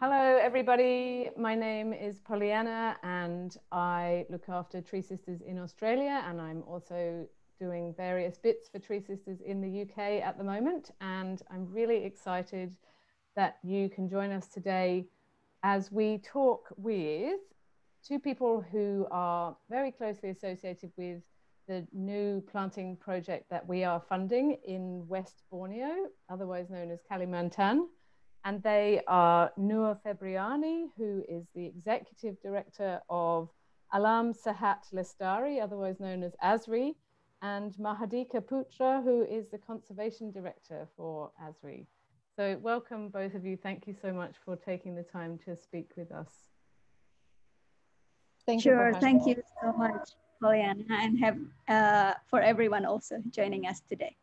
Hello, everybody. My name is Pollyanna, and I look after Tree Sisters in Australia, and I'm also doing various bits for Tree Sisters in the UK at the moment. And I'm really excited that you can join us today as we talk with two people who are very closely associated with the new planting project that we are funding in West Borneo, otherwise known as Kalimantan. And they are Nur Febriani, who is the executive director of Alam Sehat Lestari, otherwise known as ASRI, and Mahardika Putra, who is the conservation director for ASRI. So welcome both of you. Thank you so much for taking the time to speak with us. Thank sure, you thank you so much, Pollyanna, and have uh, for everyone also joining us today.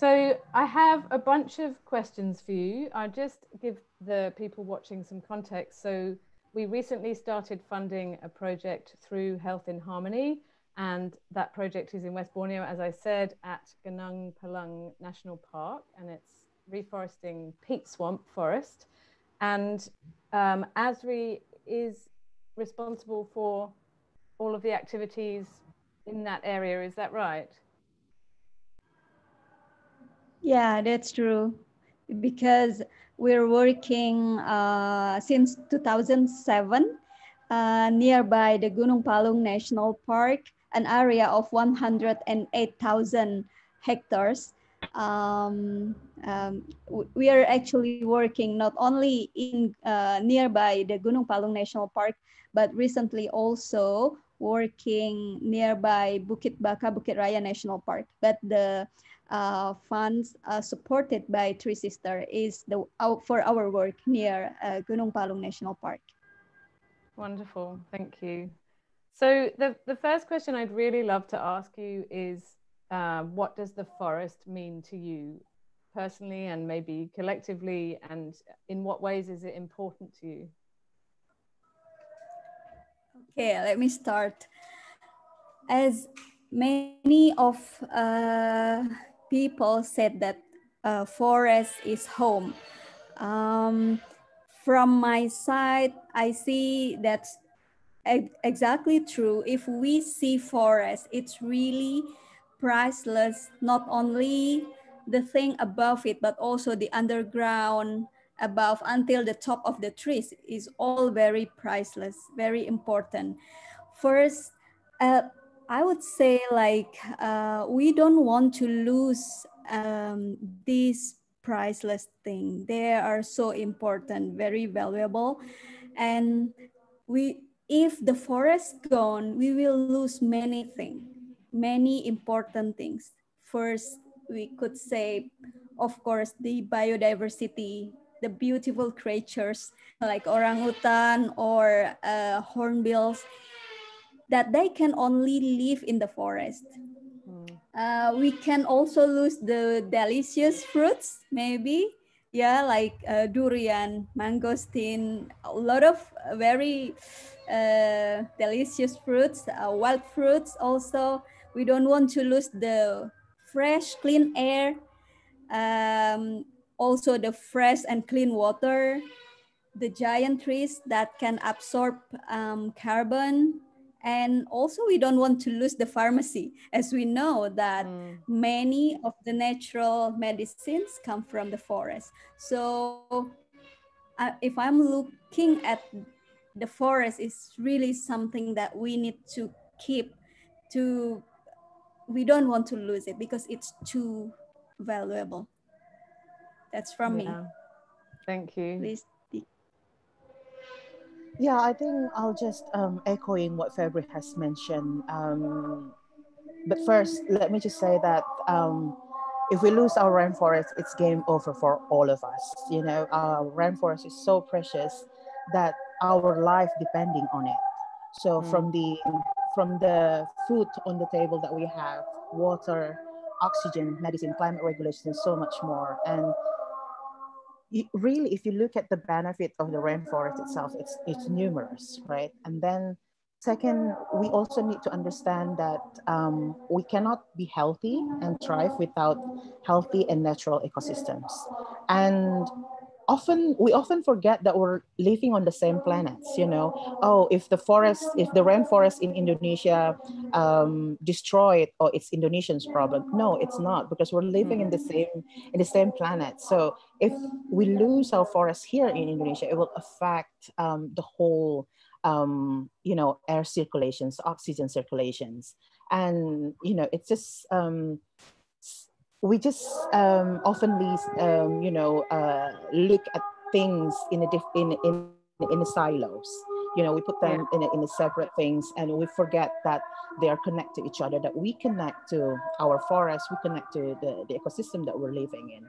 So I have a bunch of questions for you. I'll just give the people watching some context. So we recently started funding a project through Health in Harmony, and that project is in West Borneo, as I said, at Gunung Palung National Park, and it's reforesting peat swamp forest. And um, ASRI is responsible for all of the activities in that area. Is that right? Yeah, that's true. Because we're working uh, since 2007 uh, nearby the Gunung Palung National Park, an area of 108,000 hectares. Um, um, we are actually working not only in uh, nearby the Gunung Palung National Park, but recently also working nearby Bukit Baka, Bukit Raya National Park. But the uh, funds uh, supported by Tree Sister is the for our work near uh, Gunung Palung National Park. Wonderful, thank you. So the, the first question I'd really love to ask you is, uh, what does the forest mean to you personally and maybe collectively, and in what ways is it important to you? Okay, let me start. As many of uh, people said that uh, forest is home. Um, from my side, I see that's exactly true. If we see forest, it's really priceless, not only the thing above it, but also the underground above until the top of the trees is all very priceless, very important. First, uh, I would say like uh, we don't want to lose um, priceless thing. They are so important, very valuable, and we if the forest gone, we will lose many things, many important things. First, we could say, of course, the biodiversity, the beautiful creatures like orangutan or uh, hornbills that they can only live in the forest. Hmm. Uh, we can also lose the delicious fruits, maybe. Yeah, like uh, durian, mangosteen, a lot of very uh, delicious fruits, uh, wild fruits also. We don't want to lose the fresh, clean air, um, also the fresh and clean water, the giant trees that can absorb um, carbon, and also we don't want to lose the pharmacy. As we know that mm. many of the natural medicines come from the forest. So uh, if i'm looking at the forest is really something that we need to keep to we don't want to lose it because it's too valuable. That's from yeah. me thank you. Please yeah, I think I'll just um, echoing what Febri has mentioned. Um, but first, let me just say that um, if we lose our rainforest, it's game over for all of us. You know, our rainforest is so precious that our life depending on it. So mm. from the from the food on the table that we have, water, oxygen, medicine, climate regulation, and so much more. And really, if you look at the benefit of the rainforest itself, it's, it's numerous, right? And then second, we also need to understand that um, we cannot be healthy and thrive without healthy and natural ecosystems. And often we often forget that we're living on the same planets you know? Oh if the forest if the rainforest in indonesia um, destroyed or it's indonesians problem. No it's not because we're living in the same in the same planet. So if we lose our forests here in indonesia it will affect um, the whole um, you know air circulations oxygen circulations. And you know it's just um, we just um, oftenly, um, you know, uh, look at things in a diff- in in in silos. You know, we put them yeah. in a, in a separate things, and we forget that they are connected to each other. That we connect to our forest, we connect to the, the ecosystem that we're living in.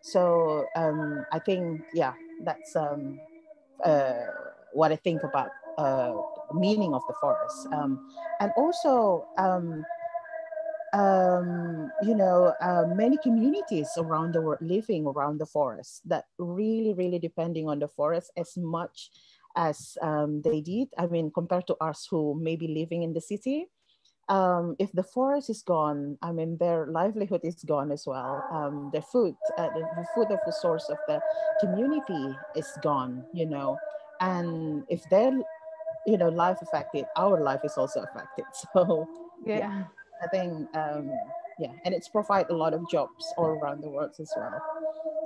So um, I think, yeah, that's um, uh, what I think about uh, meaning of the forest, um, and also um, you know, uh, many communities around the world living around the forest that really, really depending on the forest as much as um, they did. I mean, compared to us who may be living in the city, um, if the forest is gone, I mean, their livelihood is gone as well. Um, their food, uh, the, the food of the source of the community is gone, you know. And if their, you know, life affected, our life is also affected. So, yeah. yeah. I think, um, yeah, and it's provide a lot of jobs all around the world as well.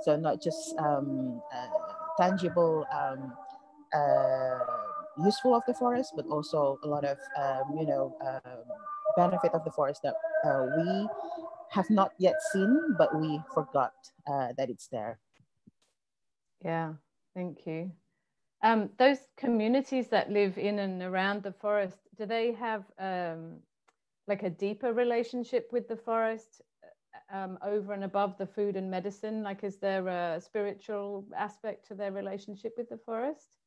So not just um, uh, tangible, um, uh, useful of the forest, but also a lot of, um, you know, um, benefit of the forest that uh, we have not yet seen, but we forgot uh, that it's there. Yeah, thank you. Um, those communities that live in and around the forest, do they have um, like a deeper relationship with the forest uh, um, over and above the food and medicine? Like, is there a spiritual aspect to their relationship with the forest?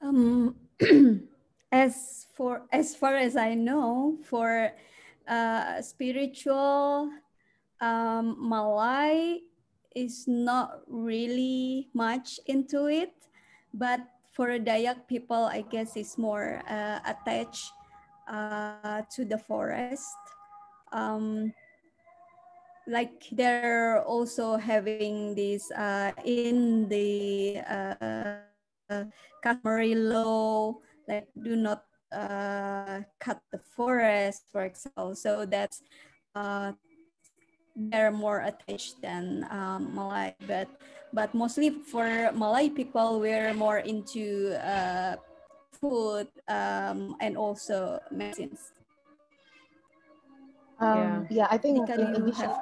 Um, as for as far as I know, for uh, spiritual um, Malay is not really much into it, but for the Dayak people, I guess is more uh, attached uh, to the forest. Um, like they're also having this uh, in the uh, customary law, like do not uh, cut the forest, for example. So that's uh, they're more attached than um, Malay, but but mostly for Malay people, we're more into uh, food um, and also medicines. Um, yeah. yeah, I think in addition, have...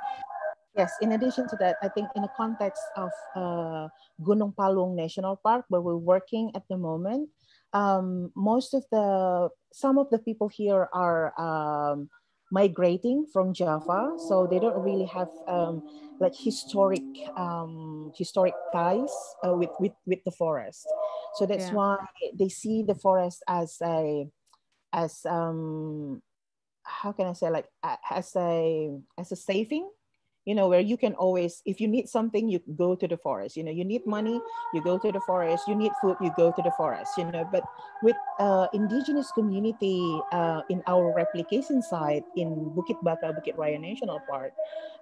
yes, in addition to that, I think in the context of uh, Gunung Palung National Park, where we're working at the moment, um, most of the, some of the people here are um, migrating from Java, so they don't really have um, like historic um, historic ties uh, with, with with the forest. So that's yeah. why they see the forest as a as um, how can I say like as a as a saving you know, where you can always, if you need something, you go to the forest. You know, you need money, you go to the forest. You need food, you go to the forest. You know, but with uh, indigenous community uh, in our replication site in Bukit Baka, Bukit Raya National Park,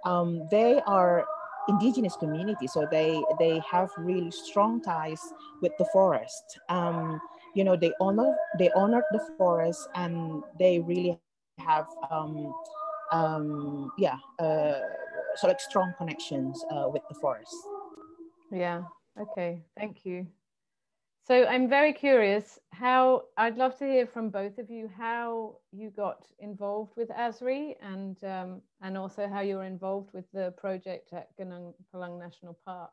um, they are indigenous community, so they they have really strong ties with the forest. Um, you know, they honor they honor the forest, and they really have um, um, yeah. Uh, so like strong connections uh, with the forest. Yeah. Okay. Thank you. So I'm very curious how I'd love to hear from both of you how you got involved with ASRI and um, and also how you're involved with the project at Gunung Palung National Park.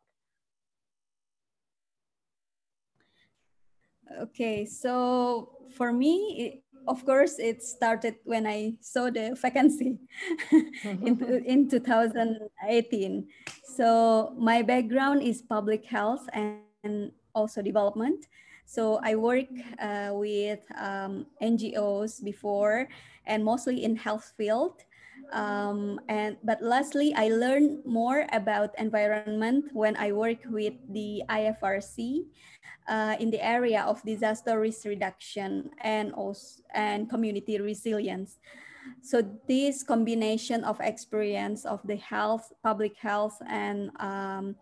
Okay, so for me, of course, it started when I saw the vacancy in, in 2018. So my background is public health and also development. So I work uh, with um, NGOs before and mostly in health field. Um, and but lastly, I learned more about environment when I work with the IFRC uh, in the area of disaster risk reduction and also and community resilience. so this combination of experience of the health, public health, and um,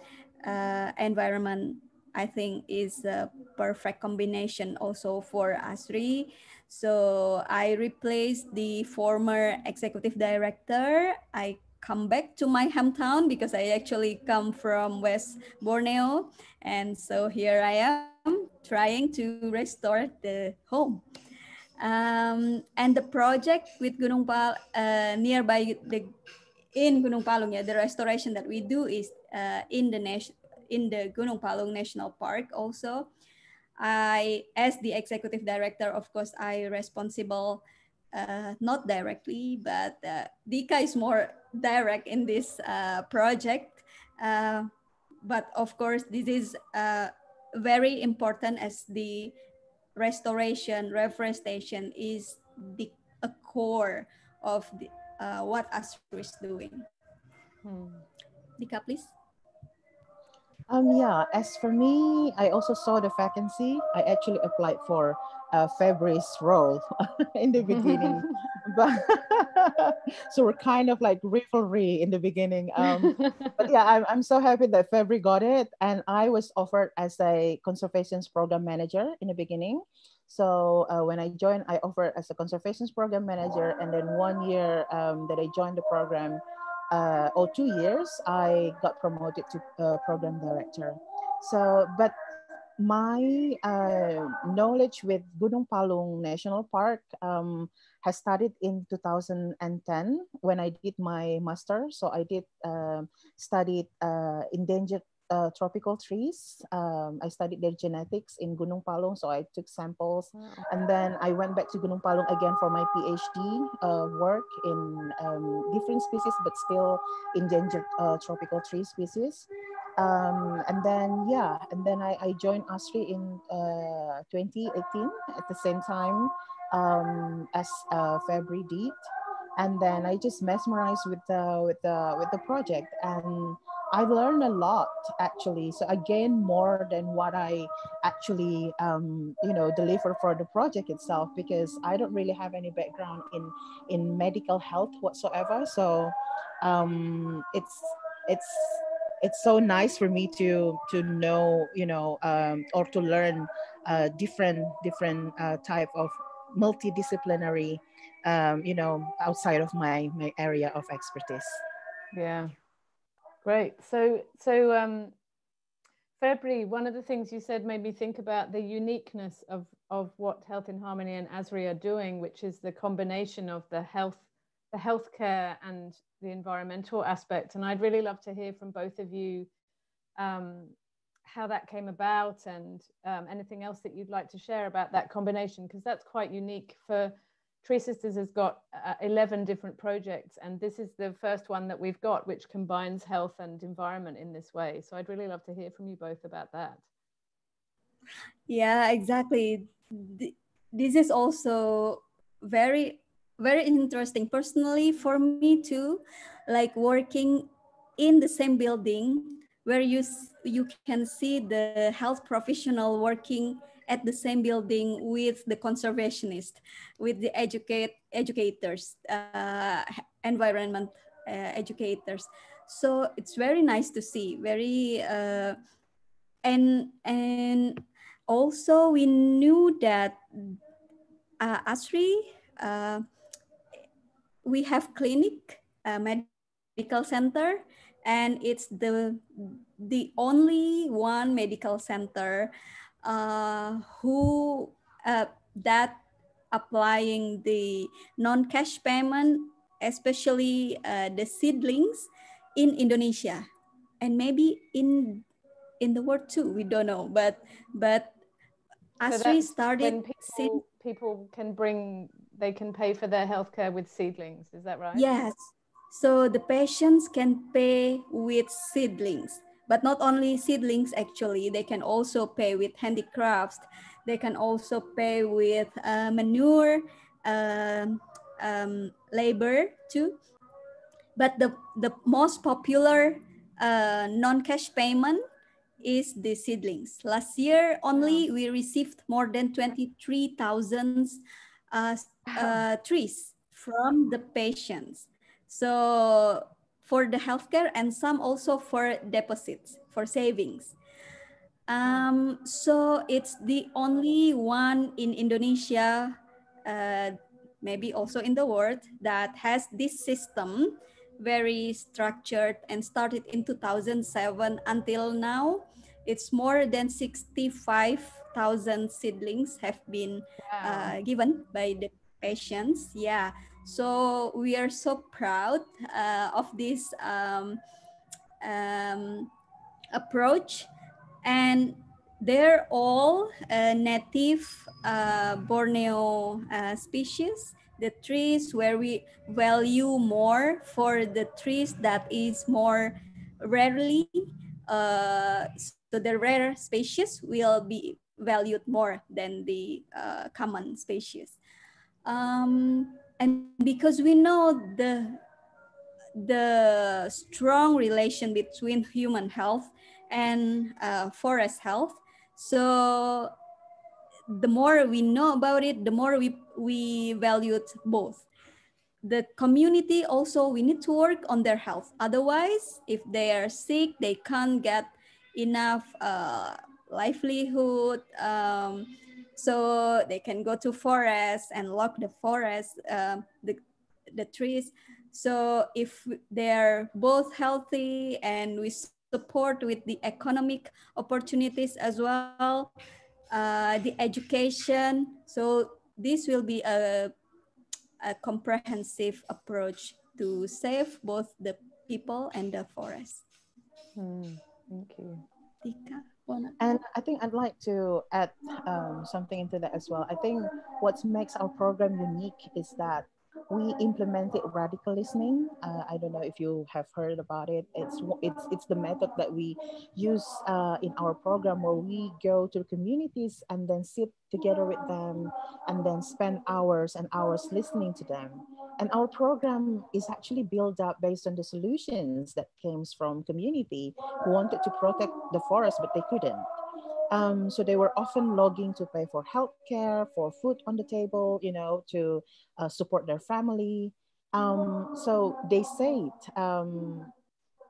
uh, environment, I think, is a perfect combination also for ASRI. So I replaced the former executive director. I come back to my hometown because I actually come from West Borneo. And so here I am trying to restore the home. Um, and the project with Gunung Pal uh, nearby the in Gunung Palung, yeah, the restoration that we do is uh, in the in the Gunung Palung National Park also. I, as the executive director, of course, I responsible uh, not directly, but uh, Dika is more direct in this uh, project. Uh, but of course, this is uh, very important as the restoration, reforestation is the a core of the, uh, what ASRI is doing. Hmm. Dika, please. Um, yeah, as for me, I also saw the vacancy. I actually applied for uh, Febri's role in the beginning. but so we're kind of like rivalry in the beginning. Um, but yeah, I'm, I'm so happy that Febri got it. And I was offered as a conservations program manager in the beginning. So uh, when I joined, I offered as a conservations program manager. And then one year um, that I joined the program, uh, or two years, I got promoted to uh, program director. So, but my uh, knowledge with Gunung Palung National Park um, has started in 2010 when I did my master. So I did uh, studied uh, endangered uh, tropical trees. Um, I studied their genetics in Gunung Palung, so I took samples, and then I went back to Gunung Palung again for my PhD uh, work in um, different species, but still endangered uh, tropical tree species. Um, and then yeah, and then I, I joined ASRI in uh, 2018 at the same time um, as uh, Febri did, and then I just mesmerized with the with the with the project and I've learned a lot actually. So I gained more than what I actually, um, you know, deliver for the project itself because I don't really have any background in in medical health whatsoever. So um, it's it's it's so nice for me to to know, you know, um, or to learn uh, different different uh, type of multidisciplinary, um, you know, outside of my my area of expertise. Yeah, Great. So, so um, Febri, one of the things you said made me think about the uniqueness of, of what Health in Harmony and ASRI are doing, which is the combination of the health, the healthcare and the environmental aspect. And I'd really love to hear from both of you um, how that came about and um, anything else that you'd like to share about that combination, because that's quite unique for Tree Sisters has got uh, 11 different projects, and this is the first one that we've got, which combines health and environment in this way. So I'd really love to hear from you both about that. Yeah, exactly. This is also very, very interesting personally for me too, like working in the same building where you you can see the health professional working at the same building with the conservationist, with the educate educators, uh, environment uh, educators. So it's very nice to see. Very uh, and and also we knew that uh, ASRI uh, we have clinic uh, medical center and it's the the only one medical center uh, who uh, that applying the non-cash payment, especially uh, the seedlings in Indonesia, and maybe in in the world too. We don't know, but but as so we started, people, people can bring they can pay for their healthcare with seedlings. Is that right? Yes. So the patients can pay with seedlings but not only seedlings actually they can also pay with handicrafts. They can also pay with uh, manure um, um, labor too. But the the most popular uh, non-cash payment is the seedlings. Last year only we received more than 23,000 uh, uh, trees from the patients. So for the healthcare and some also for deposits, for savings. Um, so it's the only one in Indonesia, uh, maybe also in the world, that has this system very structured and started in 2007 until now. It's more than 65,000 seedlings have been wow. uh, given by the patients. Yeah. So we are so proud uh, of this um, um, approach and they're all uh, native uh, Borneo uh, species. The trees where we value more for the trees that is more rarely, uh, so the rare species will be valued more than the uh, common species. Um, and because we know the the strong relation between human health and uh, forest health. So the more we know about it, the more we, we valued both. The community also, we need to work on their health. Otherwise, if they are sick, they can't get enough uh, livelihood. Um, so they can go to forests and lock the forest, uh, the, the trees. So if they're both healthy and we support with the economic opportunities as well, uh, the education. So this will be a, a comprehensive approach to save both the people and the forest. Hmm, thank you. Dika, and I think I'd like to add um, something into that as well. I think what makes our program unique is that we implemented radical listening. Uh, I don't know if you have heard about it. It's it's it's the method that we use uh, in our program where we go to communities and then sit together with them and then spend hours and hours listening to them. And our program is actually built up based on the solutions that came from community who wanted to protect the forest but they couldn't. Um, so they were often logging to pay for healthcare, for food on the table, you know, to uh, support their family. Um, so they said um,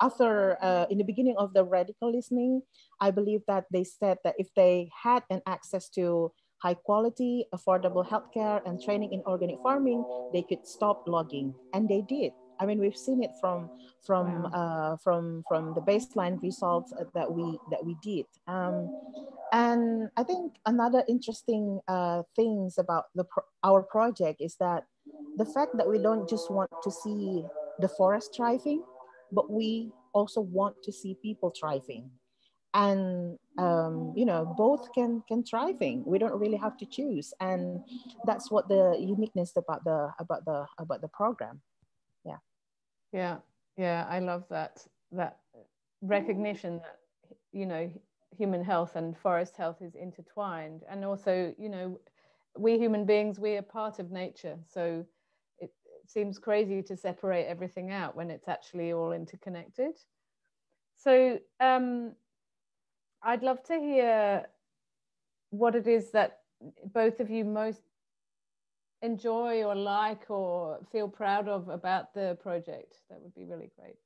after uh, in the beginning of the radical listening, I believe that they said that if they had an access to high quality, affordable healthcare and training in organic farming, they could stop logging, and they did. I mean, we've seen it from from wow. uh, from from the baseline results that we that we did. Um, and I think another interesting uh, things about the pro our project is that the fact that we don't just want to see the forest thriving, but we also want to see people thriving and um, you know both can can thriving. We don't really have to choose. And that's what the uniqueness about the about the about the program. Yeah, yeah, Yeah. I love that that recognition that you know human health and forest health is intertwined, and also you know we human beings we are part of nature, so it, seems crazy to separate everything out when it's actually all interconnected. So um, I'd love to hear what it is that both of you most enjoy or like or feel proud of about the project? That would be really great.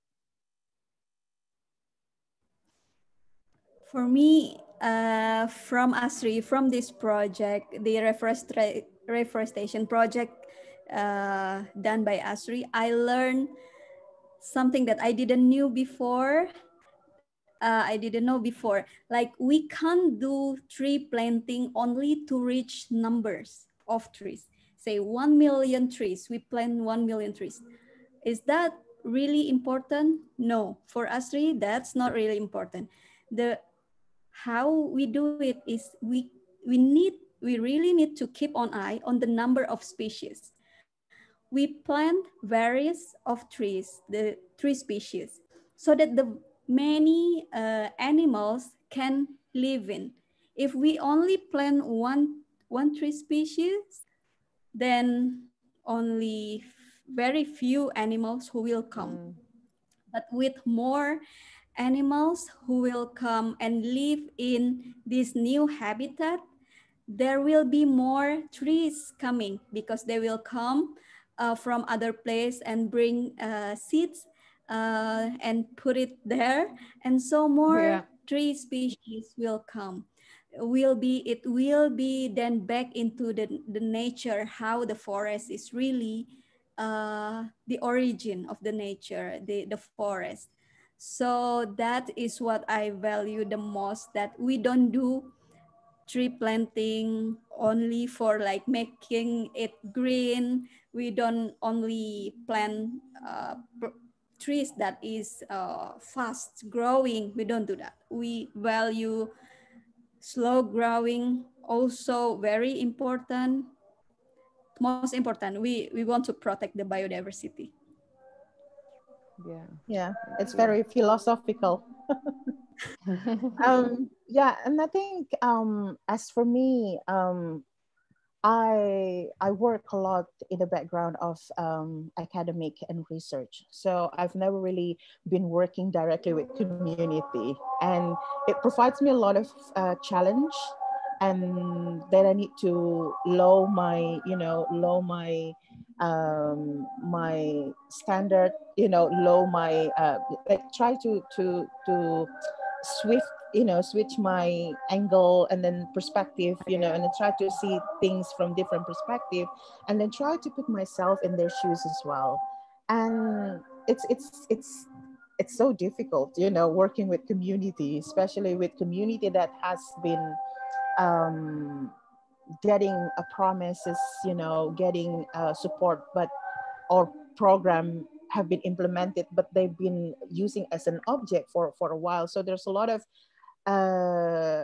For me, uh, from ASRI, from this project, the reforestation project uh, done by ASRI, I learned something that I didn't knew before. Uh, I didn't know before. Like we can't do tree planting only to reach numbers of trees say 1 million trees, we plant 1 million trees. Is that really important? No, for ASRI, that's not really important. The how we do it is we we need we really need to keep an eye on the number of species. We plant various of trees, the tree species, so that the many uh, animals can live in. If we only plant one one tree species, then only very few animals who will come. Mm. But with more animals who will come and live in this new habitat, there will be more trees coming because they will come uh, from other place and bring uh, seeds uh, and put it there. And so more yeah. tree species will come will be it will be then back into the, the nature how the forest is really uh, the origin of the nature the, the forest so that is what i value the most that we don't do tree planting only for like making it green we don't only plant uh, trees that is uh, fast growing we don't do that. We value slow growing also very important most important we we want to protect the biodiversity. Yeah. Yeah it's very philosophical. Um yeah and i think um as for me um I I work a lot in the background of um, academic and research. So I've never really been working directly with community, and it provides me a lot of uh, challenge. And then I need to low my you know low my um, my standard you know low my uh, like try to to to swift you know switch my angle and then perspective you know and then try to see things from different perspective and then try to put myself in their shoes as well. And it's it's it's it's so difficult you know working with community especially with community that has been um, getting a promises you know getting uh, support but our program have been implemented but they've been using as an object for for a while. So there's a lot of uh,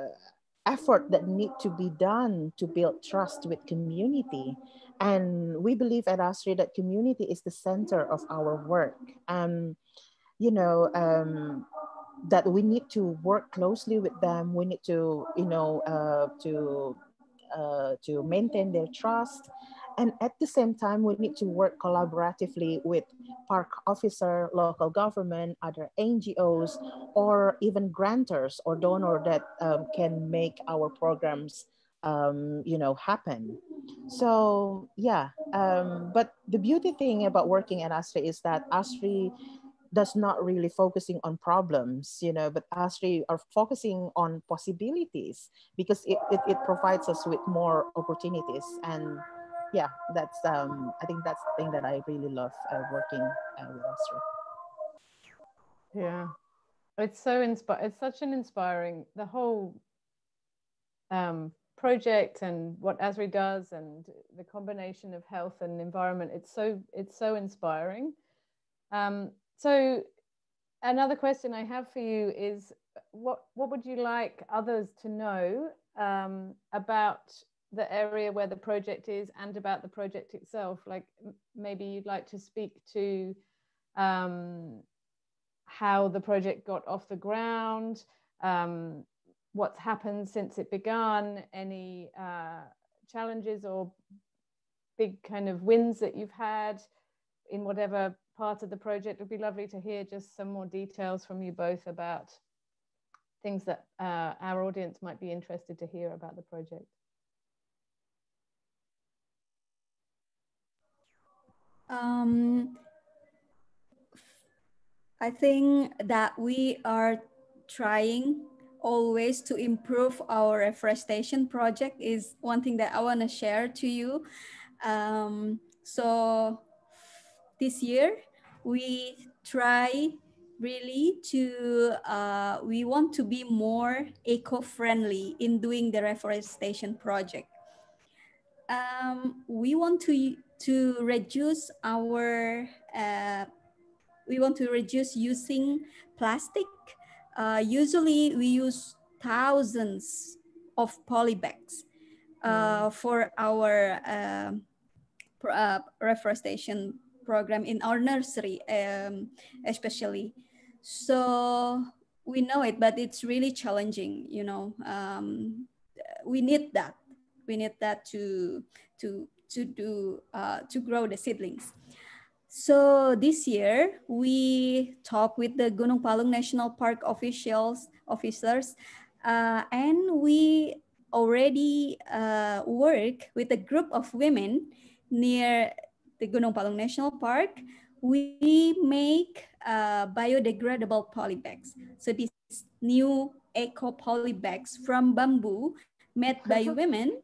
effort that need to be done to build trust with community. And we believe at ASRI that community is the center of our work. And, you know, um, that we need to work closely with them. We need to, you know, uh, to, uh, to maintain their trust and at the same time, we need to work collaboratively with park officer, local government, other NGOs, or even grantors or donor that um, can make our programs um, you know, happen. So yeah, um, but the beauty thing about working at ASRI is that ASRI does not really focusing on problems, you know, but ASRI are focusing on possibilities because it, it, it provides us with more opportunities and yeah, that's um, I think that's the thing that I really love uh, working uh, with ASRI. Yeah, it's so inspiring. It's such an inspiring the whole um, project and what ASRI does and the combination of health and environment. It's so it's so inspiring. Um, so another question I have for you is what what would you like others to know um, about the area where the project is and about the project itself like maybe you'd like to speak to um, how the project got off the ground um, what's happened since it began any uh, challenges or big kind of wins that you've had in whatever part of the project? It would be lovely to hear just some more details from you both about things that uh, our audience might be interested to hear about the project Um, I think that we are trying always to improve our reforestation project is one thing that I want to share to you. Um, so this year we try really to uh, we want to be more eco-friendly in doing the reforestation project. Um, we want to to reduce our, uh, we want to reduce using plastic. Uh, usually we use thousands of polybags uh, mm. for our uh, uh, reforestation program in our nursery, um, especially. So we know it, but it's really challenging, you know. Um, we need that. We need that to, to to do uh, to grow the seedlings. So this year we talked with the Gunung Palung National Park officials officers, uh, and we already uh, work with a group of women near the Gunung Palung National Park, we make uh, biodegradable polybags. So these new eco polybags from bamboo made by women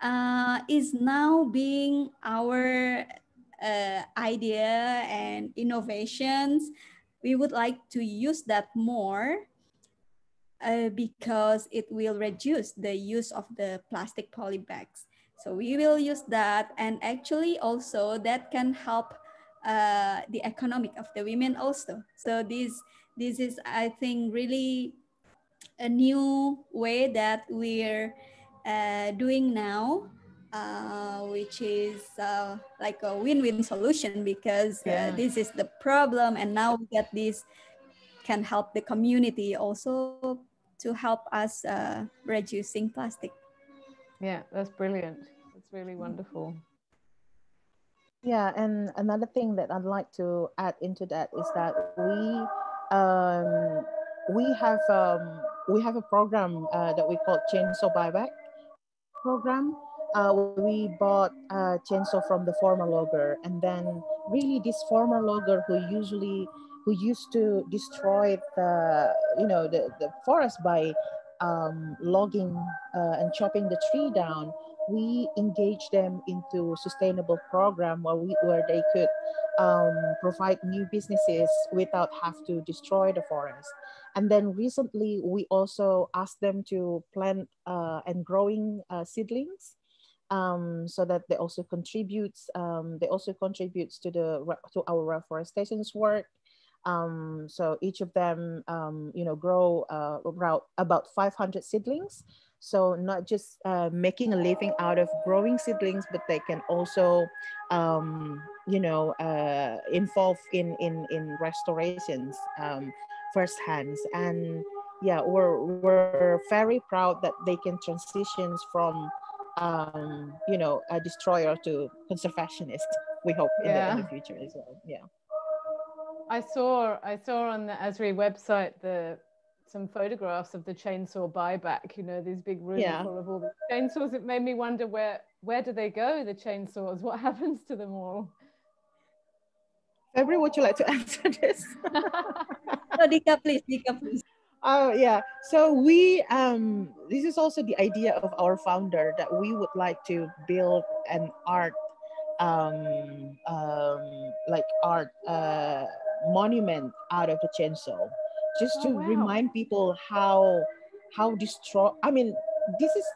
uh, is now being our uh, idea and innovations. We would like to use that more uh, because it will reduce the use of the plastic polybags. So we will use that and actually also that can help uh, the economic of the women also. So this, this is, I think, really a new way that we're uh, doing now, uh, which is uh, like a win-win solution because uh, yeah. this is the problem and now we get this can help the community also to help us uh, reducing plastic. Yeah, that's brilliant. That's really wonderful. Yeah, and another thing that I'd like to add into that is that we um, we have um, we have a program uh, that we call Chainsaw Buyback program. Uh, we bought a chainsaw from the former logger, and then really this former logger who usually who used to destroy the you know the, the forest by um, logging uh, and chopping the tree down we engage them into sustainable program where we where they could um, provide new businesses without have to destroy the forest and then recently we also asked them to plant uh, and growing uh, seedlings um, so that they also contributes um, they also contributes to the to our reforestations work um, so each of them, um, you know, grow uh, about, about 500 seedlings. So not just uh, making a living out of growing seedlings, but they can also, um, you know, uh, involve in, in, in restorations um, firsthand. And yeah, we're, we're very proud that they can transition from, um, you know, a destroyer to conservationist, we hope in, yeah. the, in the future as well. Yeah. I saw I saw on the ASRI website the some photographs of the chainsaw buyback. You know, these big rooms yeah. full of all the chainsaws. It made me wonder where where do they go? The chainsaws. What happens to them all? Febri, would you like to answer this? no, Dika, please, Dika, please. Oh yeah. So we um this is also the idea of our founder that we would like to build an art um um like art uh monument out of the chainsaw just oh, to wow. remind people how how destroy i mean this is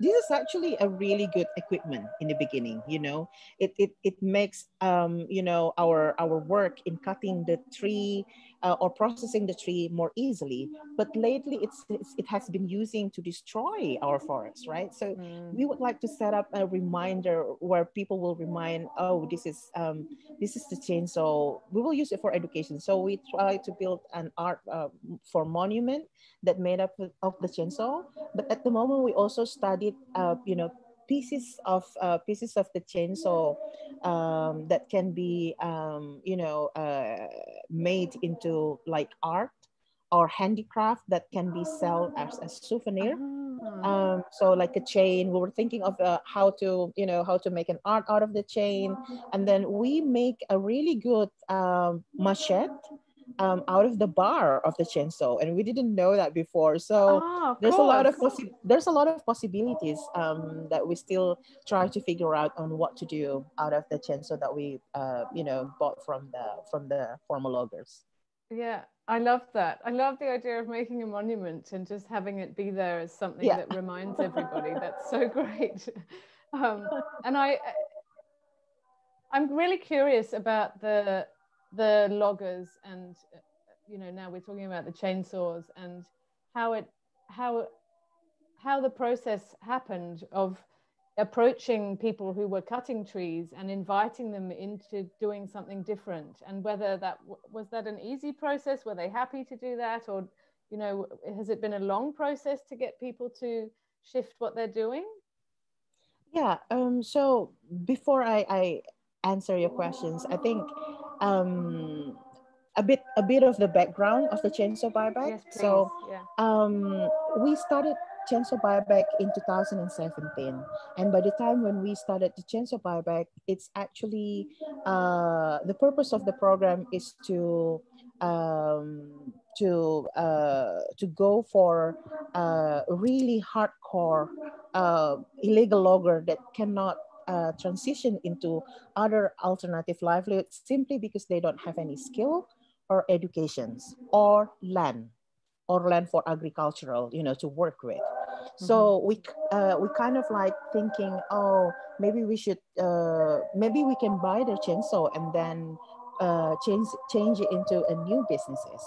this is actually a really good equipment in the beginning you know it it, it makes um, you know our our work in cutting the tree uh, or processing the tree more easily. But lately it's, it's, it has been using to destroy our forests right? So mm. we would like to set up a reminder where people will remind oh this is um, this is the chainsaw. We will use it for education. So we try to build an art uh, for monument that made up of the chainsaw. But at the moment we also studied uh, you know pieces of uh, pieces of the chainsaw um, that can be um, you know uh, made into like art or handicraft that can be sold as a souvenir. Ah. um, so like a chain we were thinking of uh, how to you know how to make an art out of the chain. And then we make a really good um, machete um, out of the bar of the chainsaw, and we didn't know that before. So oh, there's course. a lot of possi- there's a lot of possibilities um, that we still try to figure out on what to do out of the chainsaw that we uh, you know bought from the from the former loggers. Yeah, I love that. I love the idea of making a monument and just having it be there as something yeah. that reminds everybody. That's so great. Um, and I, I'm really curious about the the loggers and you know now we're talking about the chainsaws and how it how how the process happened of approaching people who were cutting trees and inviting them into doing something different and whether that was that an easy process? Were they happy to do that? Or you know has it been a long process to get people to shift what they're doing? Yeah um so before i i answer your questions i think um, a bit a bit of the background of the chainsaw buyback. Yes, so yeah. um, we started chainsaw buyback in 2017. And by the time when we started the chainsaw buyback, it's actually uh, the purpose of the program is to um, to uh, to go for uh, really hardcore uh, illegal logger that cannot uh, transition into other alternative livelihoods simply because they don't have any skill or educations or land or land for agricultural, you know, to work with. Mm-hmm. So we uh, we kind of like thinking, oh, maybe we should, uh, maybe we can buy the chainsaw and then uh, change change it into a new businesses,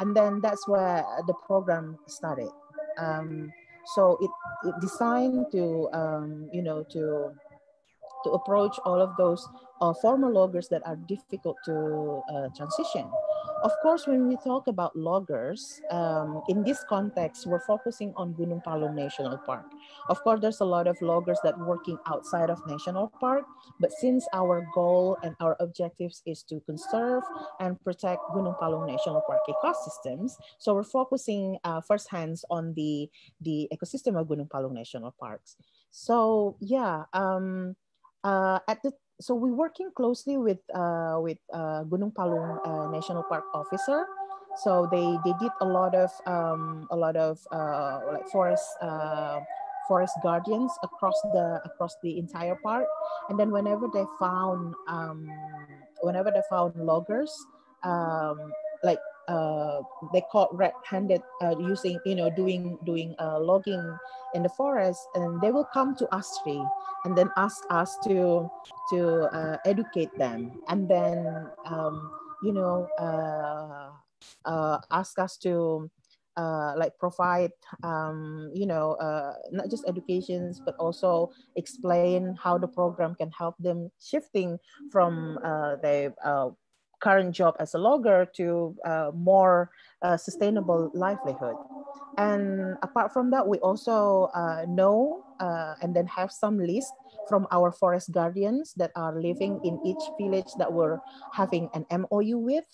and then that's where the program started. Um, so it, it designed to um, you know to to approach all of those uh, former loggers that are difficult to uh, transition. Of course, when we talk about loggers, um, in this context, we're focusing on Gunung Palung National Park. Of course, there's a lot of loggers that working outside of National Park, but since our goal and our objectives is to conserve and protect Gunung Palung National Park ecosystems, so we're focusing uh, hands on the, the ecosystem of Gunung Palung National Parks. So yeah, um, uh, at the so we're working closely with uh, with uh, Gunung Palung uh, National Park officer. So they they did a lot of um, a lot of uh, like forest uh, forest guardians across the across the entire park. And then whenever they found um, whenever they found loggers, um, like uh, they caught red-handed uh, using you know doing doing uh, logging in the forest and they will come to us three and then ask us to to uh, educate them. And then um, you know uh, uh, ask us to like provide um, you know not just educations but also explain how the program can help them shifting from the current job as a logger to uh, more uh, sustainable livelihood. And apart from that, we also uh, know uh, and then have some list from our forest guardians that are living in each village that we're having an MOU with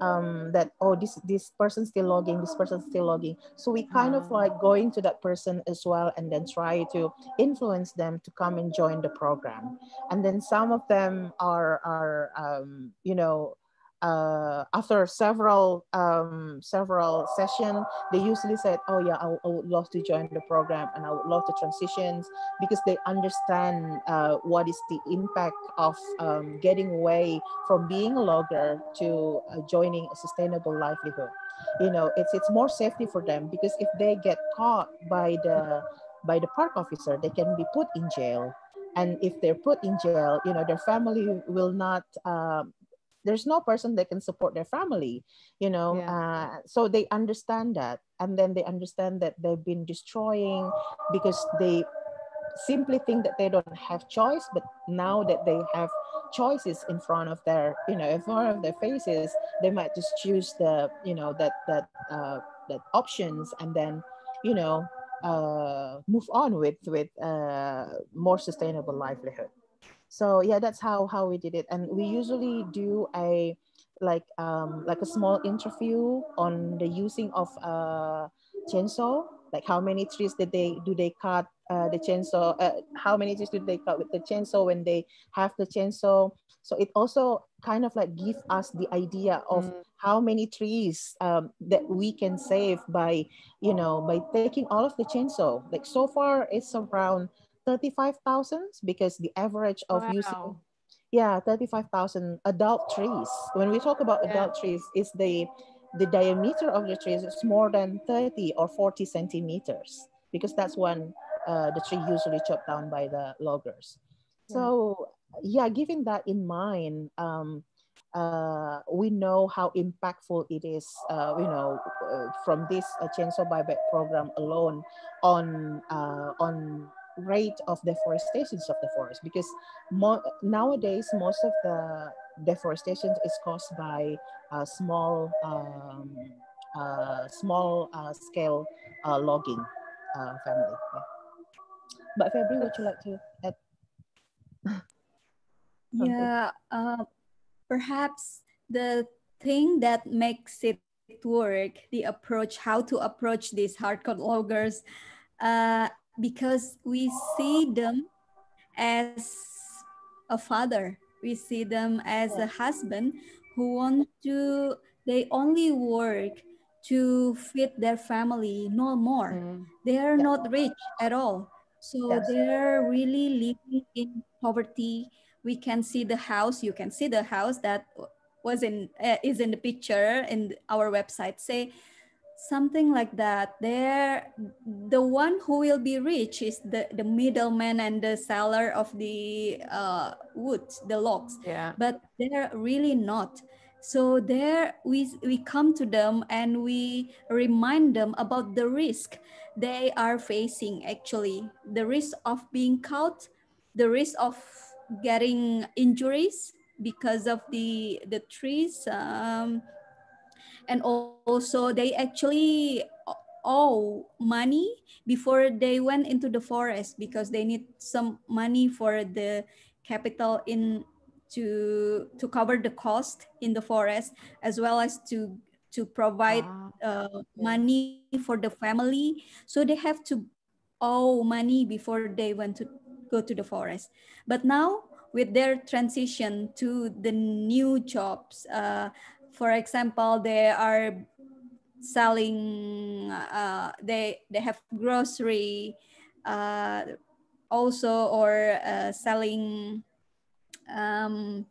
um, that, oh, this, this person still logging, this person still logging. So we kind of like going to that person as well and then try to influence them to come and join the program. And then some of them are, are um, you know, uh, after several um, several sessions, they usually said, "Oh yeah, I, I, would love to join the program and I would love to transitions because they understand uh, what is the impact of um, getting away from being a logger to uh, joining a sustainable livelihood. You know, it's it's more safety for them because if they get caught by the by the park officer, they can be put in jail and if they're put in jail you know their family will not um, there's no person that can support their family you know yeah. uh, so they understand that and then they understand that they've been destroying because they simply think that they don't have choice but now that they have choices in front of their you know in front of their faces they might just choose the you know that that uh, that options and then you know uh, move on with with uh, more sustainable livelihood so yeah that's how how we did it. And we usually do a like um like a small interview on the using of uh chainsaw. Like how many trees did they do they cut uh, the chainsaw uh, how many trees do they cut with the chainsaw when they have the chainsaw? So it also kind of like give us the idea of mm. how many trees um, that we can save by you know by taking all of the chainsaw. Like so far it's around 35,000 because the average of wow. using yeah 35,000 adult trees when we talk about yeah. adult trees is the the diameter of the trees is more than 30 or 40 centimeters because that's when uh, the tree usually chopped down by the loggers yeah. so yeah given that in mind um, uh, we know how impactful it is, uh, you know, uh, from this uh, chainsaw buyback program alone on uh, on rate of deforestation of the forest because mo nowadays most of the deforestation is caused by uh, small um, uh, small uh, scale uh, logging uh, family. Yeah. But Febri, would you like to add? yeah, uh, perhaps the thing that makes it work, the approach, how to approach these hardcore loggers uh, because we see them as a father. We see them as a husband who want to, they only work to feed their family, no more. Mm. They are yeah. not rich at all. So yes. they're really living in poverty. We can see the house. You can see the house that was in uh, is in the picture in our website. Say something like that. There the one who will be rich is the the middleman and the seller of the uh, woods the logs. Yeah. But they're really not. So there we we come to them and we remind them about the risk they are facing actually. The risk of being caught the risk of getting injuries because of the the trees um, and also they actually owe money before they went into the forest because they need some money for the capital in to to cover the cost in the forest as well as to to provide uh, money for the family. So they have to owe money before they went to go to the forest. But now with their transition to the new jobs uh, for example, they are selling, uh, they, they have grocery uh, also or uh, selling um,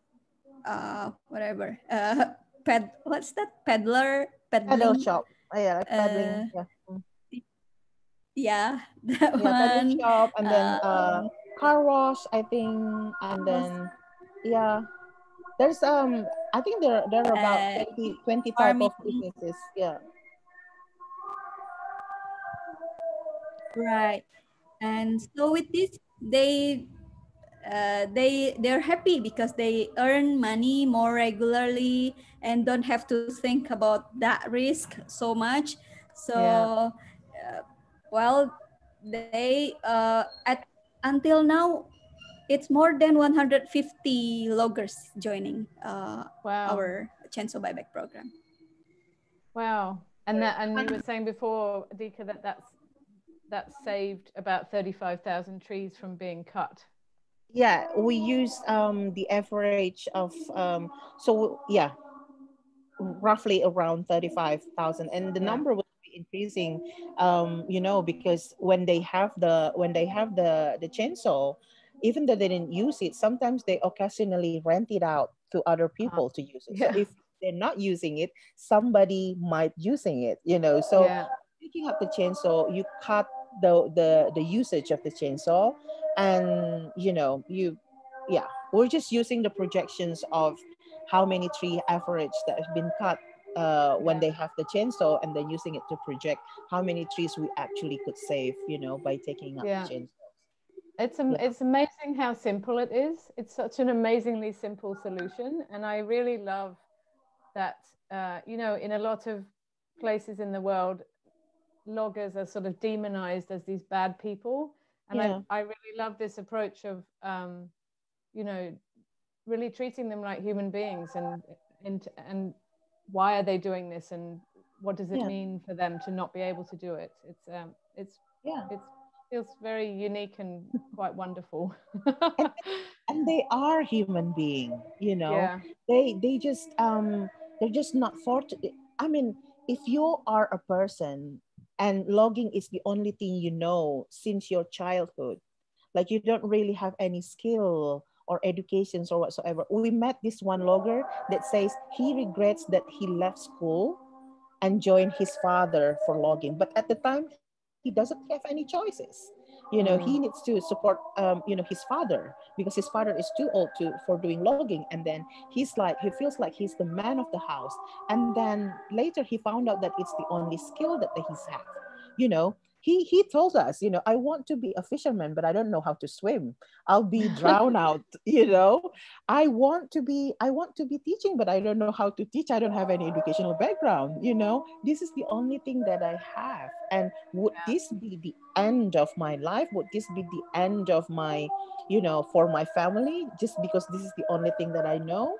uh, whatever, uh, ped, what's that, peddler? Peddling? Peddle shop. Oh, yeah, like peddling. Uh, yeah. yeah, that yeah, one. shop and then uh, uh, car wash, I think, and then yeah, there's um I think there there are about uh, 20, 20 type of businesses. Yeah. Right. And so with this, they uh, they they're happy because they earn money more regularly and don't have to think about that risk so much. So, yeah. uh, well, they uh, at until now it's more than 150 loggers joining uh, wow. our chainsaw buyback program. Wow. And that, and you were saying before, Dika, that that's, that saved about 35,000 trees from being cut. Yeah, we use um, the average of, um, so yeah, roughly around 35,000 and the yeah. number will be increasing, um, you know, because when they have the, when they have the, the chainsaw, even though they didn't use it, sometimes they occasionally rent it out to other uh-huh. people to use it. Yeah. So if they're not using it, somebody might using it, you know. So yeah. picking up the chainsaw, you cut the the the usage of the chainsaw, and you know you, yeah, we're just using the projections of how many tree average that have been cut uh, when they have the chainsaw and then using it to project how many trees we actually could save, you know, by taking up yeah. the chainsaw. It's yeah. it's amazing how simple it is. It's such an amazingly simple solution, and I really love that. Uh, you know, in a lot of places in the world, loggers are sort of demonized as these bad people, and yeah. I I really love this approach of um, you know really treating them like human beings and and and why are they doing this and what does it yeah. mean for them to not be able to do it it's um it's yeah it's feels very unique and quite wonderful. And, and, they are human being you know? Yeah. they they just um they're just not fortunate i mean if you are a person and logging is the only thing you know since your childhood like you don't really have any skill or educations or whatsoever. We met this one logger that says he regrets that he left school and joined his father for logging. But at the time he doesn't have any choices. You know he mm. needs to support um, you know his father because his father is too old to for doing logging. And then he's like he feels like he's the man of the house. And then later he found out that it's the only skill that he's have you know he he told us you know i want to be a fisherman but i don't know how to swim. I'll be drowned out you know? I want to be i want to be teaching but i don't know how to teach. I don't have any educational background you know? This is the only thing that i have. And would yeah. this be the end of my life? Would this be the end of my you know for my family just because this is the only thing that i know?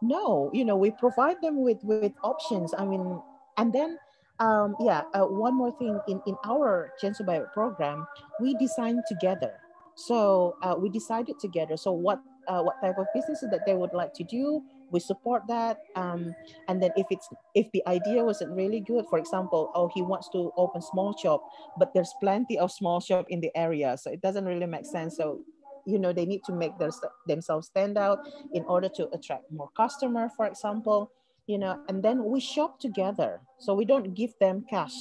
No. You know we provide them with with options. I mean and then um, yeah, uh, one more thing in, in our Chainsaw Buyback program, we designed together. So uh, we decided together. So what uh, what type of businesses that they would like to do, we support that. Um, and then if it's if the idea wasn't really good, for example, oh he wants to open small shop, but there's plenty of small shop in the area, so it doesn't really make sense. So you know they need to make their, themselves stand out in order to attract more customer, for example you know, and then we shop together. So we don't give them cash,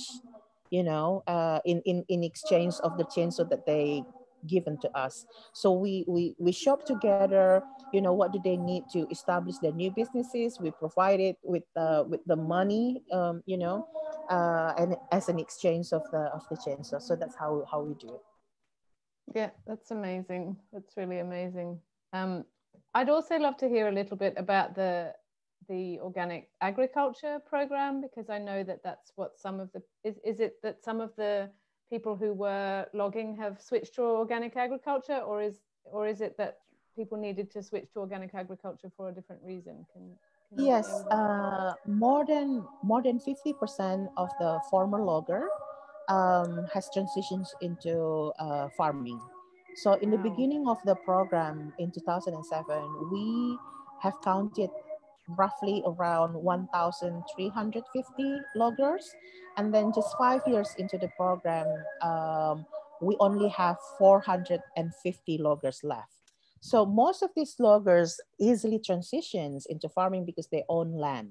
you know, uh, in, in, in exchange of the chainsaw that they given to us. So we, we, we shop together, you know, what do they need to establish their new businesses? We provide it with, uh, with the money, um, you know, uh, and as an exchange of the, of the chainsaw. So that's how, how we do it. Yeah, that's amazing. That's really amazing. Um, I'd also love to hear a little bit about the the organic agriculture program because I know that that's what some of the is, is it that some of the people who were logging have switched to organic agriculture or is or is it that people needed to switch to organic agriculture for a different reason? Can, can yes uh, more than more than 50% of the former logger um, has transitions into uh, farming. So in the beginning of the program in 2007 we have counted roughly around 1,350 loggers. And then just five years into the program, um, we only have 450 loggers left. So most of these loggers easily transitions into farming because they own land.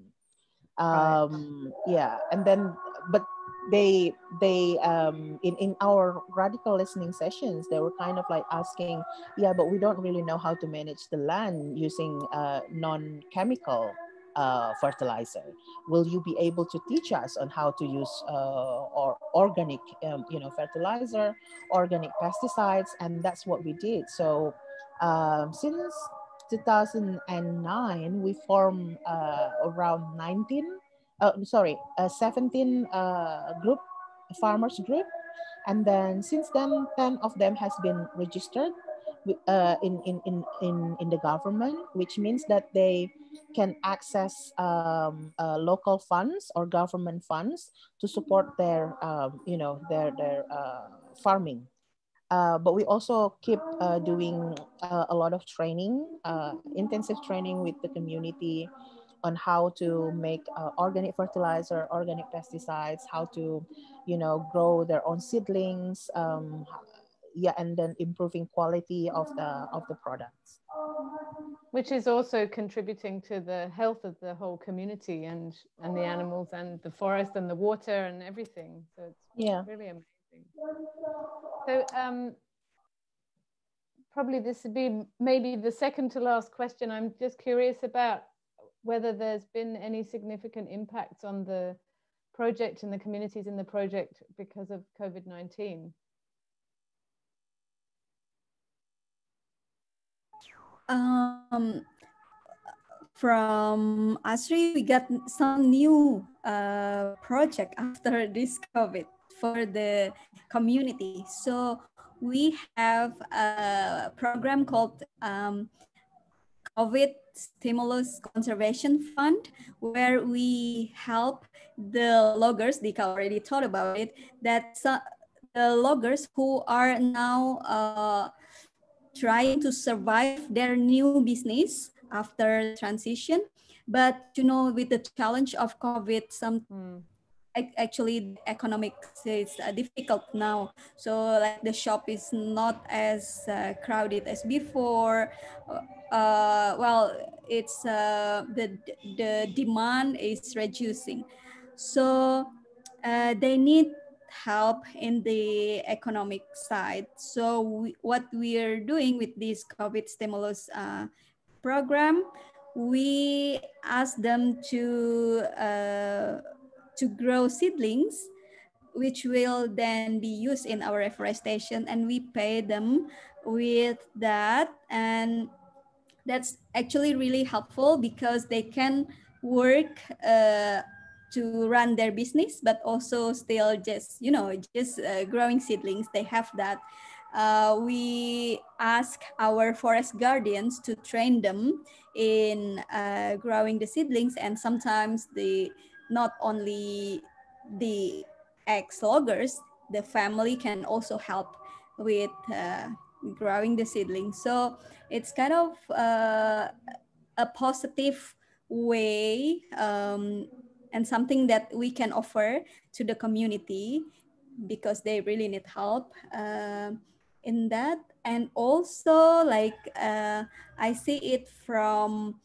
Um, right. Yeah, and then, but they they um in in our radical listening sessions they were kind of like asking yeah but we don't really know how to manage the land using uh, non-chemical uh, fertilizer. Will you be able to teach us on how to use uh, or organic um, you know fertilizer organic pesticides? And that's what we did. So um, since 2009 we formed uh, around 19 uh, sorry, a 17 uh, group, farmers group. And then since then, 10 of them has been registered uh, in, in, in, in, in the government, which means that they can access um, uh, local funds or government funds to support their, um, you know, their, their uh, farming. Uh, but we also keep uh, doing uh, a lot of training, uh, intensive training with the community on how to make uh, organic fertilizer, organic pesticides, how to, you know, grow their own seedlings, um, yeah, and then improving quality of the of the products. Which is also contributing to the health of the whole community and and the animals and the forest and the water and everything. So it's yeah. really amazing. So um, probably this would be maybe the second to last question. I'm just curious about whether there's been any significant impacts on the project and the communities in the project because of COVID-19? Um, from ASRI, we got some new uh, project after this COVID for the community. So we have a program called um, COVID Stimulus Conservation Fund, where we help the loggers, Dika already thought about it, that the loggers who are now uh, trying to survive their new business after transition. But you know, with the challenge of COVID, some mm actually economics is uh, difficult now. So like the shop is not as uh, crowded as before. Uh, uh well it's uh, the the demand is reducing. So uh, they need help in the economic side. So we, what we are doing with this covid stimulus program we ask them to to grow seedlings, which will then be used in our reforestation and we pay them with that. And that's actually really helpful because they can work uh, to run their business, but also still just, you know, just uh, growing seedlings. They have that. Uh, we ask our forest guardians to train them in uh, growing the seedlings and sometimes the not only the egg loggers, the family can also help with uh, growing the seedlings. So it's kind of uh, a positive way um, and something that we can offer to the community because they really need help uh, in that. And also like uh, I see it from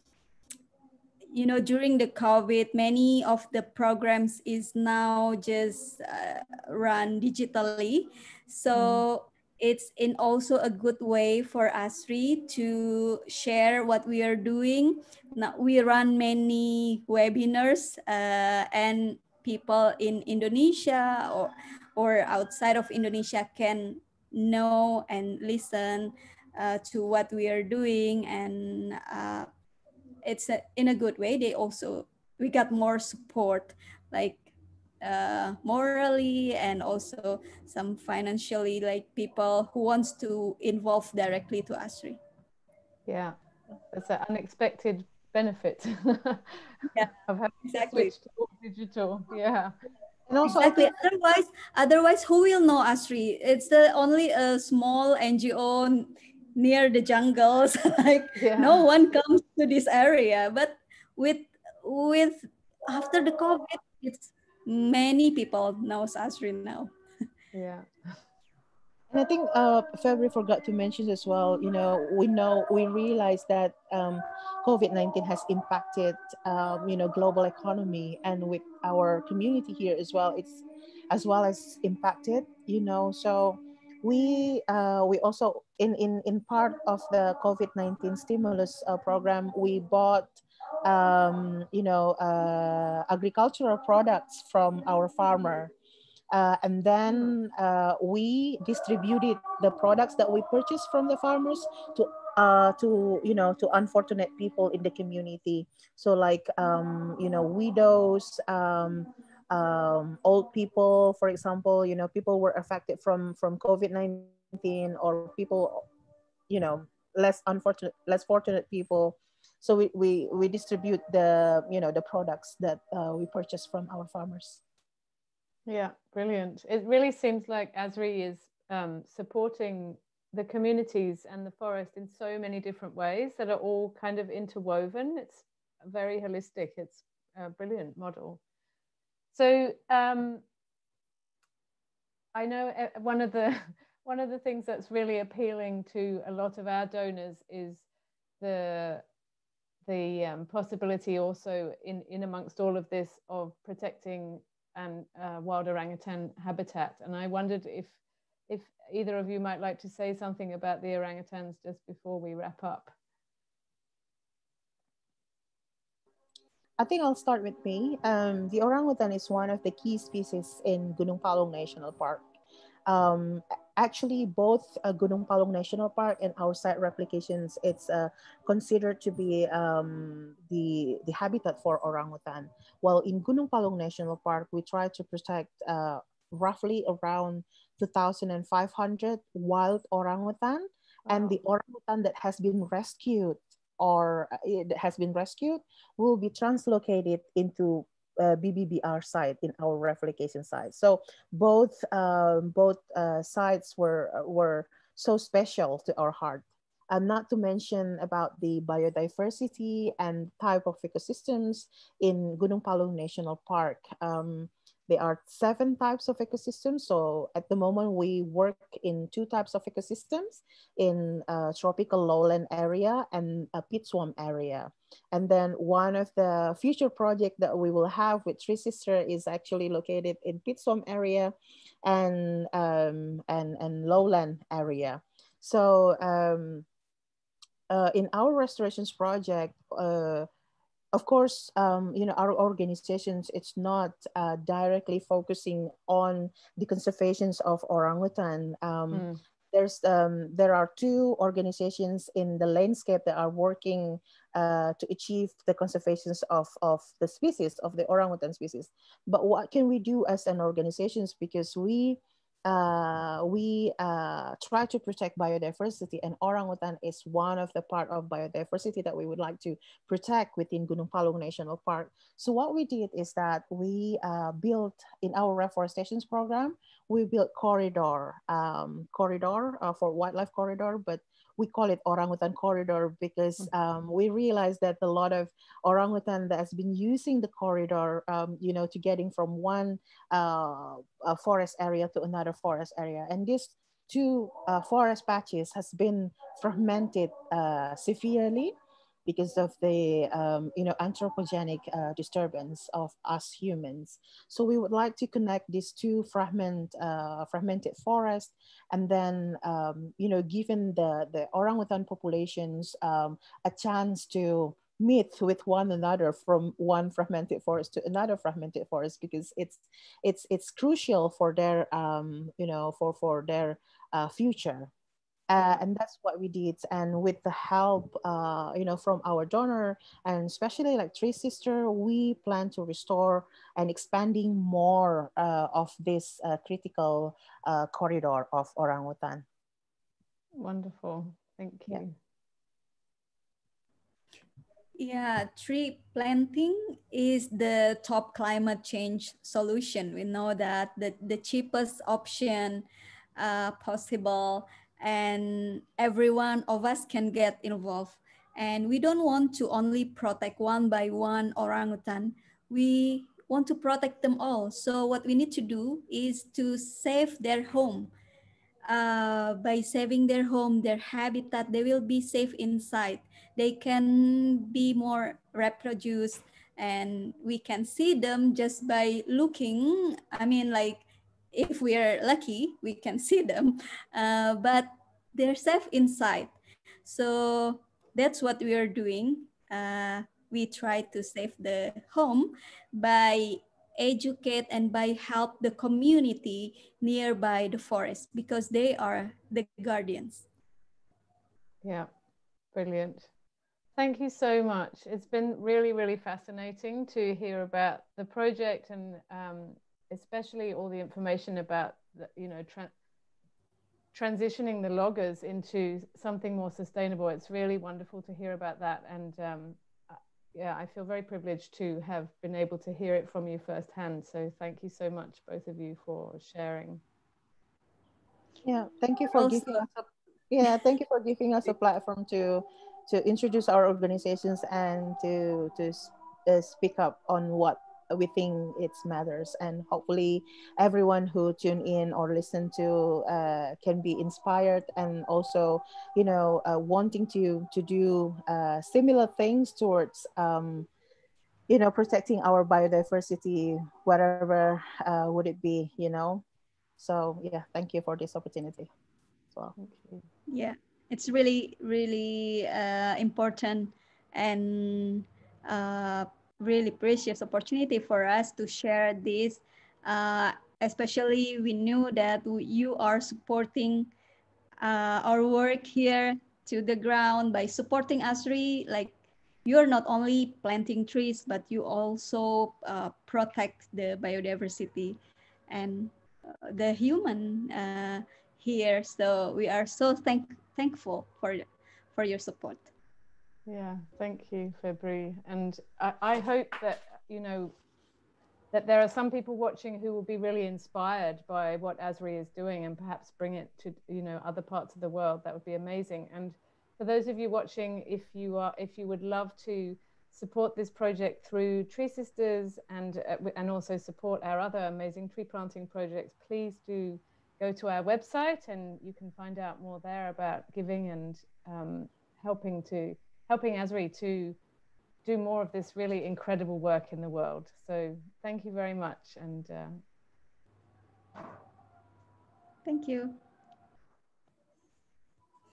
you know during the covid many of the programs is now just uh, run digitally so mm. it's in also a good way for ASRI to share what we are doing now we run many webinars uh, and people in indonesia or or outside of indonesia can know and listen uh, to what we are doing and uh, it's a, in a good way they also we got more support like uh, morally and also some financially like people who wants to involve directly to ASRI. Yeah, it's an unexpected benefit yeah, of having exactly. switched to digital. Yeah. And also, exactly. Otherwise, otherwise, who will know ASRI? It's the only a small NGO near the jungles. Like yeah. no one comes to this area. But with with after the covid it's many people knows ASRI now. Yeah. And I think uh, Febri forgot to mention as well, you know, we know, we realize that um, COVID-19 has impacted, um, you know, global economy and with our community here as well, it's as well as impacted, you know, so we uh, we also in in in part of the COVID-19 stimulus uh, program we bought um, you know uh, agricultural products from our farmer. Uh, and then uh, we distributed the products that we purchased from the farmers to uh, to you know to unfortunate people in the community. So like um, you know widows um, um, old people, for example, you know, people were affected from from COVID-19 or people, you know, less unfortunate, less fortunate people. So we, we, we distribute the, you know, the products that uh, we purchase from our farmers. Yeah, brilliant. It really seems like ASRI is um, supporting the communities and the forest in so many different ways that are all kind of interwoven. It's very holistic. It's a brilliant model. So um, I know uh, one of the one of the things that's really appealing to a lot of our donors is the the um, possibility also in in amongst all of this of protecting and uh, wild orangutan habitat. And I wondered if if either of you might like to say something about the orangutans just before we wrap up. I think I'll start with me. Um, the orangutan is one of the key species in Gunung Palung National Park. Um, actually, both uh, Gunung Palung National Park and our site replications, it's uh, considered to be um, the, the habitat for orangutan. While in Gunung Palung National Park, we try to protect uh, roughly around 2,500 wild orangutan. Wow. And the orangutan that has been rescued or uh, it has been rescued will be translocated into uh, BBBR site in our replication site. So both um, both uh, sites were were so special to our heart. And not to mention about the biodiversity and type of ecosystems in Gunung Palung National Park. Um, there are seven types of ecosystems. So at the moment, we work in two types of ecosystems in tropical lowland area and a peat swamp area. And then one of the future project that we will have with Tree Sister is actually located in peat swamp area and, um, and, and lowland area. So um, uh, in our restorations project, uh, of course, um, you know, our organizations, it's not uh, directly focusing on the conservations of orangutan. Um, mm. There's, um, there are two organizations in the landscape that are working uh, to achieve the conservations of, of the species, of the orangutan species. But what can we do as an organizations? Because we, uh, we uh, try to protect biodiversity and orangutan is one of the part of biodiversity that we would like to protect within Gunung Palung National Park. So what we did is that we uh, built in our reforestations program, we built corridor, um, corridor uh, for wildlife corridor, but we call it orangutan corridor because mm. um, we realized that a lot of orangutan that has been using the corridor, um, you know, to getting from one uh, forest area to another forest area. And these two uh, forest patches has been fragmented uh, severely because of the um, you know anthropogenic uh, disturbance of us humans. So we would like to connect these two fragment uh, fragmented forests, and then um, you know given the the orangutan populations um, a chance to meet with one another from one fragmented forest to another fragmented forest because it's it's it's crucial for their um, you know for for their uh, future uh, and that's what we did and with the help uh, you know from our donor and especially like tree sister we plan to restore and expanding more uh, of this uh, critical uh, corridor of orangutan wonderful thank you yeah. Yeah, tree planting is the top climate change solution. We know that the, the cheapest option uh, possible and every one of us can get involved. And we don't want to only protect one by one orangutan. We want to protect them all. So what we need to do is to save their home. Uh, by saving their home, their habitat, they will be safe inside. They can be more reproduced and we can see them just by looking. I mean, like if we are lucky, we can see them, uh, but they're safe inside. So that's what we are doing. Uh, we try to save the home by educate and by help the community nearby the forest because they are the guardians. Yeah, brilliant. Thank you so much. It's been really, really fascinating to hear about the project and um, especially all the information about the, you know tra- transitioning the loggers into something more sustainable. It's really wonderful to hear about that, and um, uh, yeah, I feel very privileged to have been able to hear it from you firsthand. So thank you so much, both of you, for sharing. Yeah, thank you for also, giving us a, yeah, thank you for giving us a platform to to introduce our organizations and to to uh, speak up on what we think it matters. And hopefully everyone who tune in or listen to uh, can be inspired and also you know uh, wanting to to do uh, similar things towards um, you know protecting our biodiversity whatever uh, would it be you know? So yeah thank you for this opportunity well. Yeah it's really really uh, important and uh, really precious opportunity for us to share this. Uh, especially we knew that you are supporting uh, our work here to the ground by supporting ASRI. Like you're not only planting trees, but you also uh, protect the biodiversity and uh, the human uh, here. So we are so thank thankful for for your support. Yeah, thank you, Febri. And I, I hope that, you know, that there are some people watching who will be really inspired by what ASRI is doing and perhaps bring it to, you know, other parts of the world. That would be amazing. And for those of you watching, if you are, if you would love to support this project through Tree Sisters and, uh, and also support our other amazing tree planting projects, please do go to our website and you can find out more there about giving and um, helping to helping ASRI to do more of this really incredible work in the world. So thank you very much. And uh... thank you.